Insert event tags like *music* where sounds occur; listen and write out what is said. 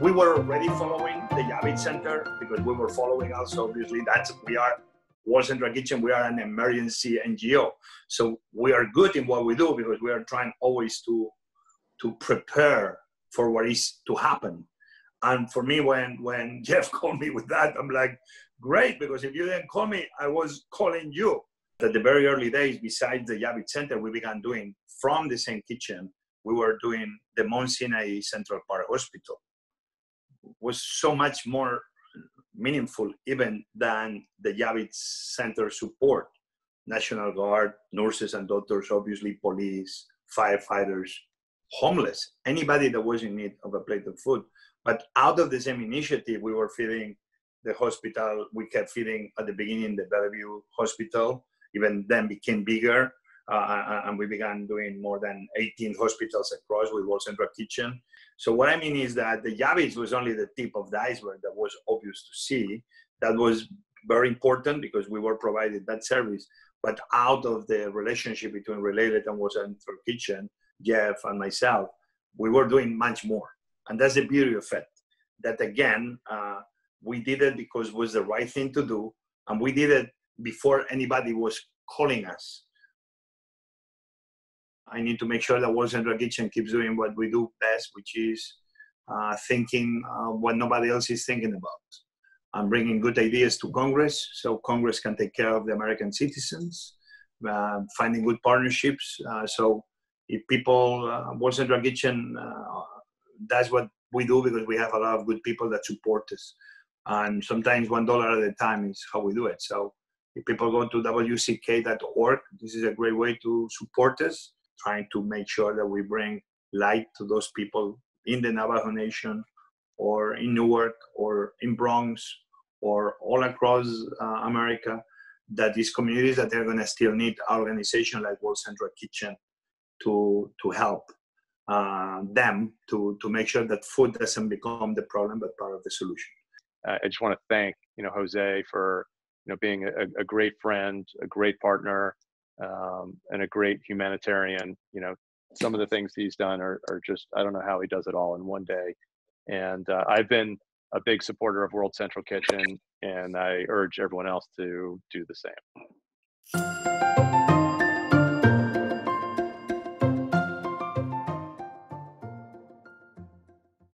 we were already following the Javits Center because we were following also, Obviously, that's we are World Central Kitchen. We are an emergency NGO, so we are good in what we do because we are trying always to to prepare for what is to happen. And for me, when when *laughs* Jeff called me with that, I'm like, great, because if you didn't call me, I was calling you. At the very early days, besides the Javits Center, we began doing from the same kitchen, we were doing the Mount Sinai Central Park Hospital. Was so much more meaningful even than the Javits Center support. National Guard, nurses and doctors, obviously police, firefighters, homeless, anybody that was in need of a plate of food. But out of the same initiative, we were feeding the hospital. We kept feeding at the beginning the Bellevue Hospital, even then became bigger. Uh, and we began doing more than 18 hospitals across with World Central Kitchen. So what I mean is that the Javits was only the tip of the iceberg that was obvious to see. That was very important because we were provided that service. But out of the relationship between Related and World Central Kitchen, Jeff and myself, we were doing much more. And that's the beauty of it. That again, uh, we did it because it was the right thing to do. And we did it before anybody was calling us. I need to make sure that World Central Kitchen keeps doing what we do best, which is uh, thinking uh, what nobody else is thinking about. I'm bringing good ideas to Congress so Congress can take care of the American citizens, uh, finding good partnerships. Uh, so if people, uh, Kitchen, uh, that's what we do because we have a lot of good people that support us. And sometimes one dollar at a time is how we do it. So if people go to wck.org, this is a great way to support us, trying to make sure that we bring light to those people in the Navajo Nation or in Newark or in Bronx or all across uh, America that these communities that they're going to still need organization like World Central Kitchen to to help uh, them to to make sure that food doesn't become the problem but part of the solution. I just want to thank you know Jose for you know being a, a great friend, a great partner, um, and a great humanitarian. You know some of the things he's done are, are just I don't know how he does it all in one day. And uh, I've been a big supporter of World Central Kitchen, and I urge everyone else to do the same.